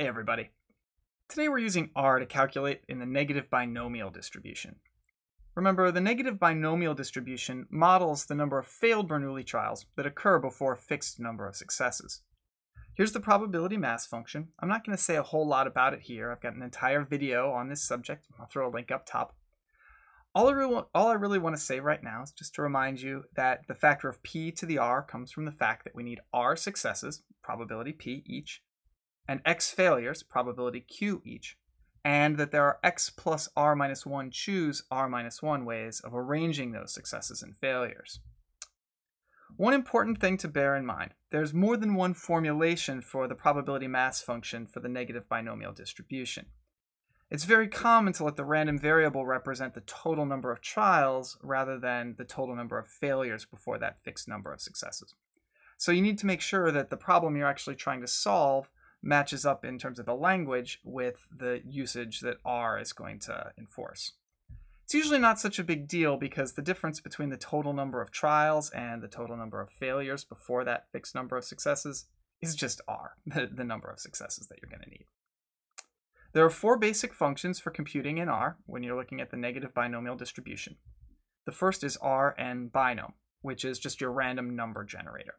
Hey everybody. Today we're using R to calculate in the negative binomial distribution. Remember, the negative binomial distribution models the number of failed Bernoulli trials that occur before a fixed number of successes. Here's the probability mass function. I'm not going to say a whole lot about it here. I've got an entire video on this subject. I'll throw a link up top. All I, really, all I really want to say right now is just to remind you that the factor of p to the r comes from the fact that we need r successes, probability p each, and x failures, probability q each, and that there are x plus r minus 1 choose r minus 1 ways of arranging those successes and failures. One important thing to bear in mind, there's more than one formulation for the probability mass function for the negative binomial distribution. It's very common to let the random variable represent the total number of trials rather than the total number of failures before that fixed number of successes. So you need to make sure that the problem you're actually trying to solve matches up in terms of the language with the usage that R is going to enforce. It's usually not such a big deal because the difference between the total number of trials and the total number of failures before that fixed number of successes is just R, the, the number of successes that you're going to need. There are four basic functions for computing in R when you're looking at the negative binomial distribution. The first is rnbinom, which is just your random number generator.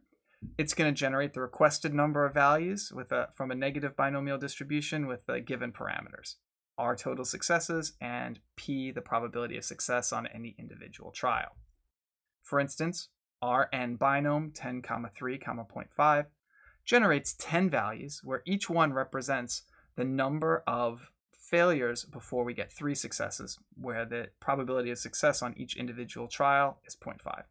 It's going to generate the requested number of values with a, from a negative binomial distribution with the given parameters. R total successes and P the probability of success on any individual trial. For instance, rnbinom 10, comma 3, comma 0.5 generates 10 values where each one represents the number of failures before we get three successes, where the probability of success on each individual trial is 0.5.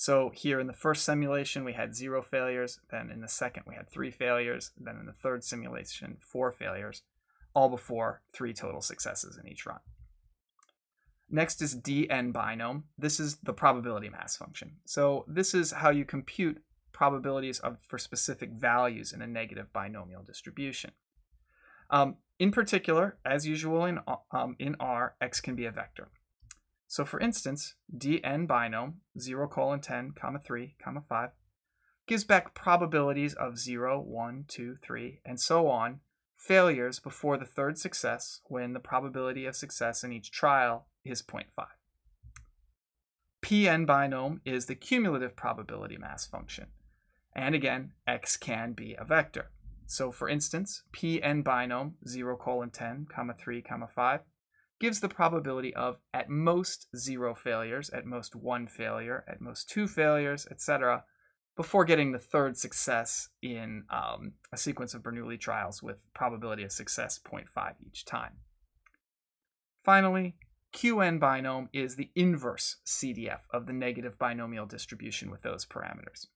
So here in the first simulation, we had zero failures. Then in the second, we had three failures. Then in the third simulation, four failures, all before three total successes in each run. Next is dnbinom. This is the probability mass function. So this is how you compute probabilities of, for specific values in a negative binomial distribution. Um, in particular, as usual in, um, in R, x can be a vector. So for instance, dnbinom 0 colon 10 comma 3 comma 5 gives back probabilities of 0, 1, 2, 3, and so on, failures before the third success when the probability of success in each trial is 0.5. pnbinom is the cumulative probability mass function. And again, x can be a vector. So for instance, pnbinom 0 colon 10 comma 3 comma 5 gives the probability of at most zero failures, at most one failure, at most two failures, etc., before getting the third success in um, a sequence of Bernoulli trials with probability of success 0.5 each time. Finally, qnbinom is the inverse CDF of the negative binomial distribution with those parameters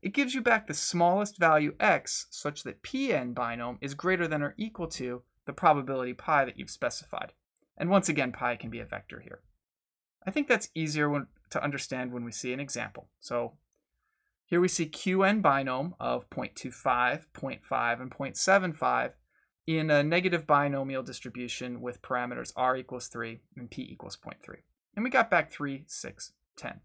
it gives you back the smallest value x such that pnbinom is greater than or equal to the probability pi that you've specified. And once again, pi can be a vector here. I think that's easier when, to understand when we see an example. So here we see qnbinom of 0.25, 0.5, and 0.75 in a negative binomial distribution with parameters r equals 3 and p equals 0.3. And we got back 3, 6, 10.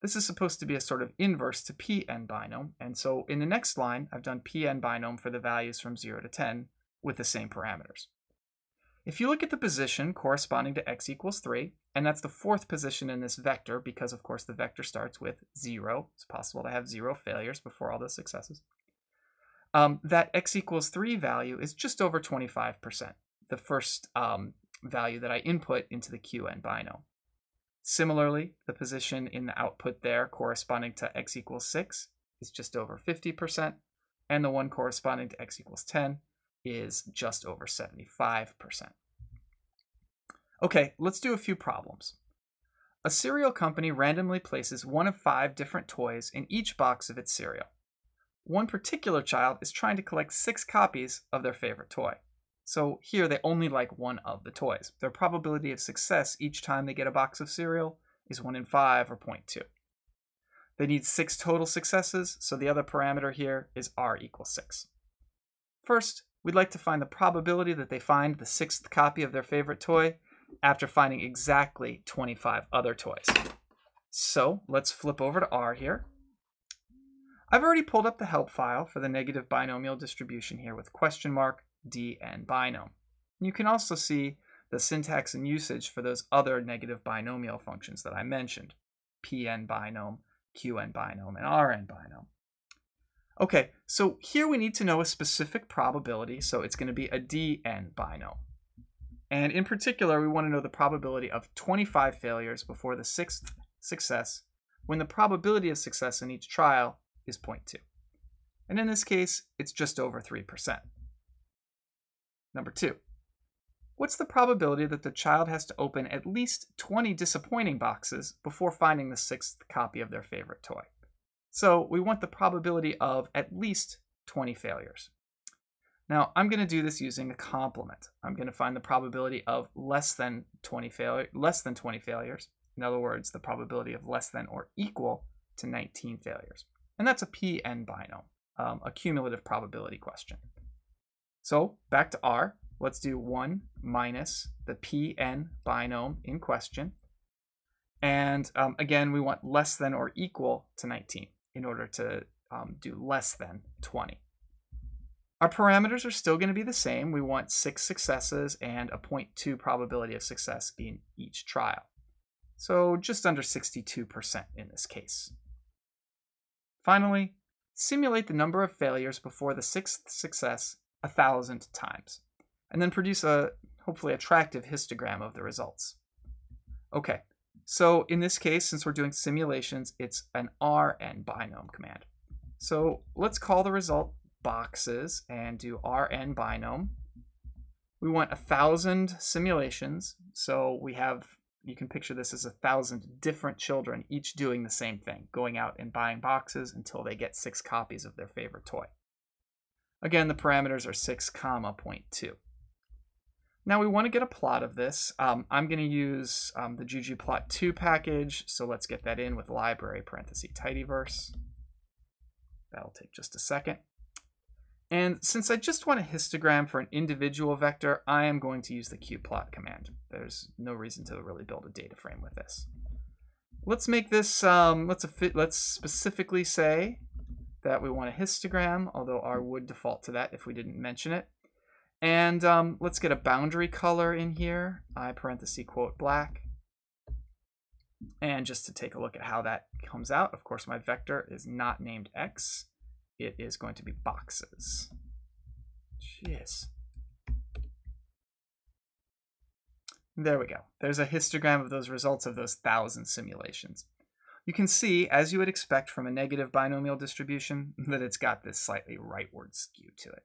This is supposed to be a sort of inverse to pnbinom, and so in the next line, I've done pnbinom for the values from 0 to 10 with the same parameters. If you look at the position corresponding to x equals 3, and that's the fourth position in this vector because, of course, the vector starts with 0. It's possible to have 0 failures before all the successes. Um, that x equals 3 value is just over 25%, the first um, value that I input into the qnbinom. Similarly, the position in the output there corresponding to x equals 6 is just over 50%, and the one corresponding to x equals 10 is just over 75%. Okay, let's do a few problems. A cereal company randomly places one of five different toys in each box of its cereal. One particular child is trying to collect six copies of their favorite toy. So here they only like one of the toys. Their probability of success each time they get a box of cereal is 1 in 5 or 0.2. They need 6 total successes, so the other parameter here is r equals 6. First, we'd like to find the probability that they find the sixth copy of their favorite toy after finding exactly 25 other toys. So let's flip over to r here. I've already pulled up the help file for the negative binomial distribution here with question mark, dnbinom. You can also see the syntax and usage for those other negative binomial functions that I mentioned, pnbinom, qn binom, and rnbinom. Okay, so here we need to know a specific probability, so it's going to be a dnbinom. And in particular, we want to know the probability of 25 failures before the sixth success when the probability of success in each trial is 0.2. And in this case, it's just over 3%. Number two, what's the probability that the child has to open at least 20 disappointing boxes before finding the sixth copy of their favorite toy? So we want the probability of at least 20 failures. Now I'm going to do this using a complement. I'm going to find the probability of less than 20 failure, less than 20 failures. In other words, the probability of less than or equal to 19 failures. And that's a pnbinom, um, a cumulative probability question. So back to R, let's do 1 minus the PN binom in question. And um, again, we want less than or equal to 19 in order to um, do less than 20. Our parameters are still going to be the same. We want six successes and a 0.2 probability of success in each trial. So just under 62% in this case. Finally, simulate the number of failures before the sixth success a thousand times, and then produce a hopefully attractive histogram of the results. Okay, so in this case, since we're doing simulations, it's an rnbinom command. So let's call the result boxes and do rnbinom. We want a thousand simulations. So we have, you can picture this as a thousand different children, each doing the same thing, going out and buying boxes until they get six copies of their favorite toy. Again, the parameters are 6 comma 0.2. Now we want to get a plot of this. Um, I'm going to use um, the ggplot2 package, so let's get that in with library parenthesis tidyverse. That'll take just a second. And since I just want a histogram for an individual vector, I am going to use the qplot command. There's no reason to really build a data frame with this. Let's make this, um, let's, let's specifically say that we want a histogram, although R would default to that if we didn't mention it. And um, let's get a boundary color in here, I parenthesis quote black. And just to take a look at how that comes out, of course, my vector is not named X. It is going to be boxes. Jeez. There we go. There's a histogram of those results of those thousand simulations. You can see, as you would expect from a negative binomial distribution, that it's got this slightly rightward skew to it.